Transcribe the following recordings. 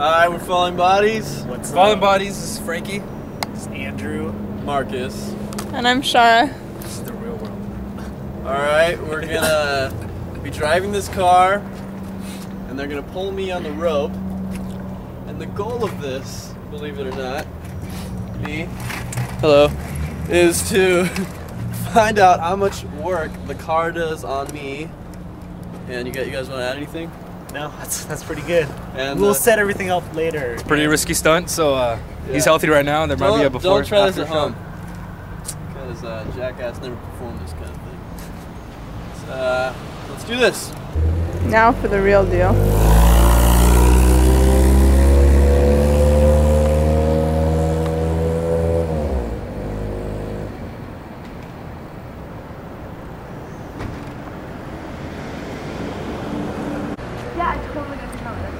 Hi, we're Falling Bodies. What's Fallen up? Bodies, this is Frankie. This is Andrew. Marcus. And I'm Shara. This is the real world. Alright, we're gonna be driving this car, and they're gonna pull me on the rope. And the goal of this, believe it or not, me, hello, is to find out how much work the car does on me. And you, got, you guys want to add anything? No, that's that's pretty good. And we'll uh, set everything up later. It's Pretty And risky stunt, so uh, Yeah. he's healthy right now. There might be a before. don't try this at shot. home. Because uh, Jackass never performed this kind of thing. So, uh, let's do this. Now for the real deal. Yeah, I totally got to know. That's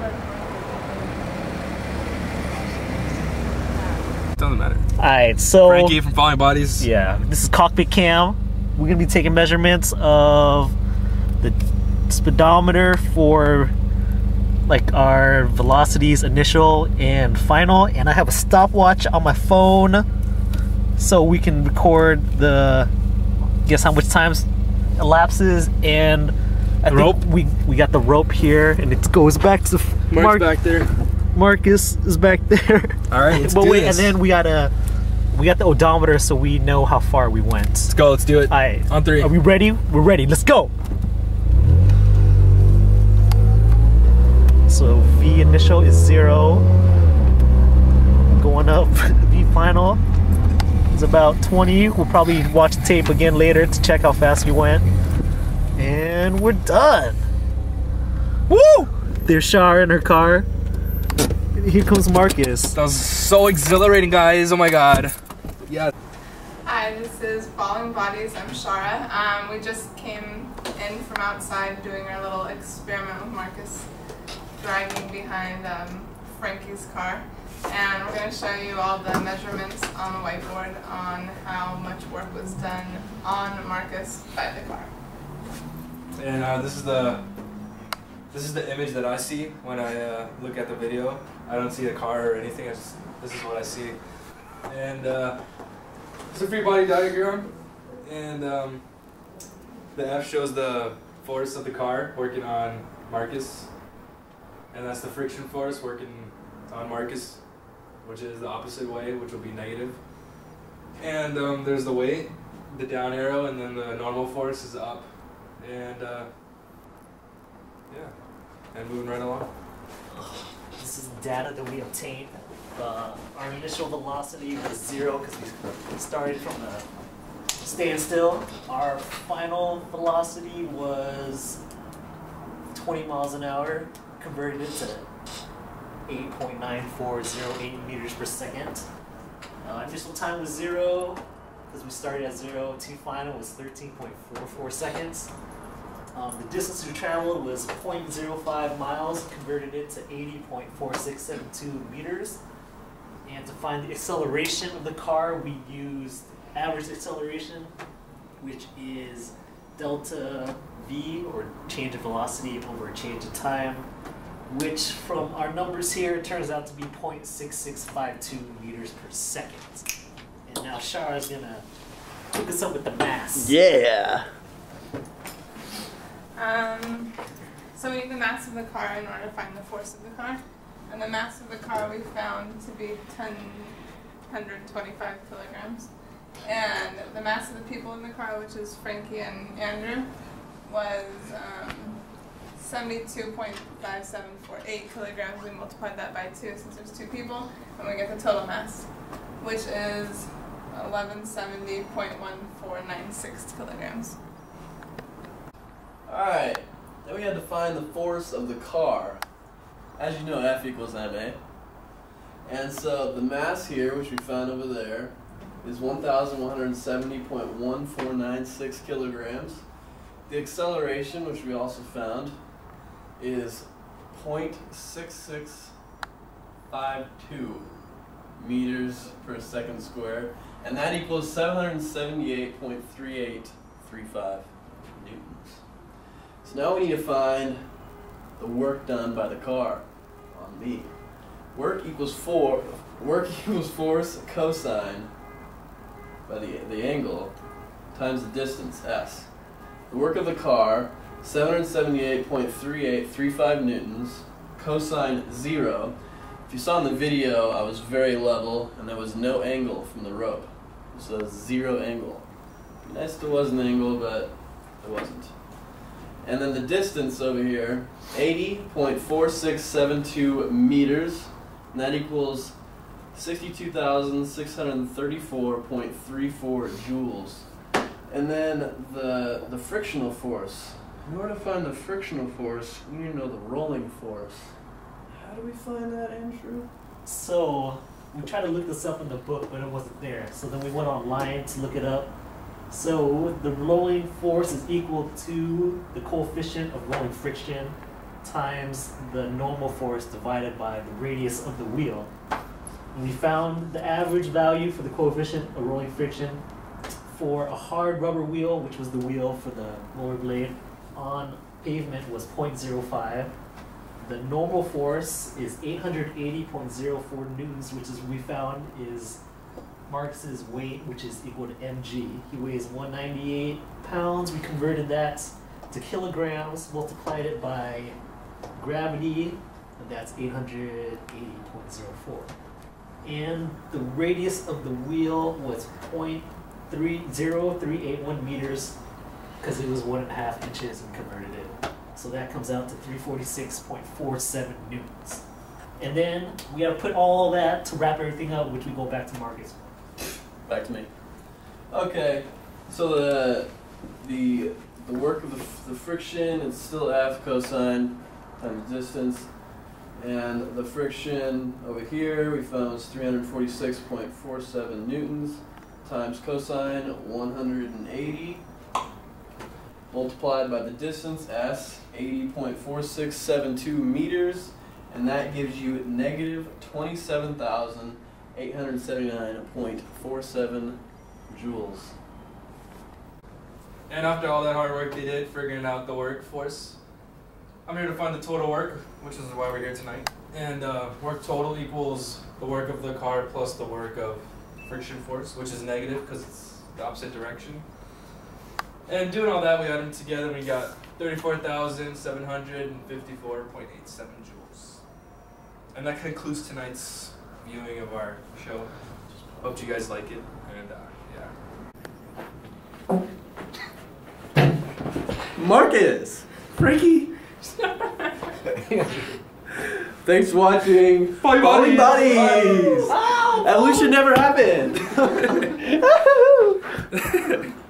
what Doesn't matter. All right, so Frankie from Falling Bodies. yeah, this is cockpit cam. We're gonna be taking measurements of the speedometer for like our velocities initial and final, and I have a stopwatch on my phone, so we can record the guess how much time elapses and. I The rope? We we got the rope here, and it goes back to Mark's Mark. back there. Marcus is back there. All right, let's but do wait, this. and then we got a we got the odometer, so we know how far we went. Let's go. Let's do it. All right, On three. Are we ready? We're ready. Let's go. So V initial is zero. Going up. V final is about 20. We'll probably watch the tape again later to check how fast we went. And we're done. Woo! There's Shar in her car. Here comes Marcus. That was so exhilarating, guys. Oh my god. Yeah. Hi, this is Falling Bodies. I'm Shara. Um, we just came in from outside doing our little experiment with Marcus driving behind um, Frankie's car. And we're going to show you all the measurements on the whiteboard on how much work was done on Marcus by the car. And uh, this is the this is the image that I see when I uh, look at the video. I don't see a car or anything. Just this is what I see. And uh, it's a free body diagram, and um, the F shows the force of the car working on Marcus, and that's the friction force working on Marcus, which is the opposite way, which will be negative. And um, there's the weight, the down arrow, and then the normal force is up and uh, yeah, and moving right along. This is data that we obtained. Uh, our initial velocity was zero because we started from a standstill. Our final velocity was 20 miles an hour, converted it to 8.9408 meters per second. Uh, initial time was zero because we started at zero. T final was 13.44 seconds. Um, the distance we traveled was 0.05 miles, converted it to 80.4672 meters. And to find the acceleration of the car, we used average acceleration, which is delta v, or change of velocity over a change of time, which from our numbers here turns out to be 0.6652 meters per second. And now Shara is gonna hook us up with the mass. Yeah. Um, so we need the mass of the car in order to find the force of the car. And the mass of the car we found to be 10, 125 kilograms. And the mass of the people in the car, which is Frankie and Andrew, was um, 72.5748 kilograms. We multiplied that by 2 since there's two people, and we get the total mass, which is 1170.1496 kilograms. Alright, then we had to find the force of the car. As you know, F equals ma. And so the mass here, which we found over there, is 1,170.1496 kilograms. The acceleration, which we also found, is 0.6652 meters per second square. And that equals 778.3835 newtons. So now we need to find the work done by the car on me. work equals four. Work equals force cosine by the the angle times the distance s. The work of the car 778.3835 newtons. Cosine zero. If you saw in the video, I was very level and there was no angle from the rope. So zero angle. Nice there was an angle, but it wasn't. And then the distance over here, 80.4672 meters, and that equals 62,634.34 joules. And then the the frictional force. In order to find the frictional force, we need to know the rolling force. How do we find that, Andrew? So we tried to look this up in the book, but it wasn't there. So then we went online to look it up. So the rolling force is equal to the coefficient of rolling friction times the normal force divided by the radius of the wheel. And we found the average value for the coefficient of rolling friction for a hard rubber wheel, which was the wheel for the rollerblade, on pavement was 0.05. The normal force is 880.04 newtons, which is we found is Marcus's weight, which is equal to mg. He weighs 198 pounds. We converted that to kilograms, multiplied it by gravity, and that's 880.04. And the radius of the wheel was 0.30381 meters because it was one and a half inches and converted it. So that comes out to 346.47 newtons. And then we gotta put all that to wrap everything up, which we go back to Marcus. Back to me. Okay, so the the the work of the, the friction is still F cosine times distance, and the friction over here we found was 346.47 newtons times cosine 180 multiplied by the distance s 80.4672 meters, and that gives you negative 27,879.47 joules. And after all that hard work they did figuring out the workforce, I'm here to find the total work, which is why we're here tonight. And uh, work total equals the work of the car plus the work of friction force, which is negative because it's the opposite direction. And doing all that, we added them together and we got 34,754.87 joules. And that concludes tonight's viewing of our show. Hope you guys like it. And uh, yeah. Marcus! Frankie! Thanks for watching Bye, Falling buddies. Buddies! Evolution never happened!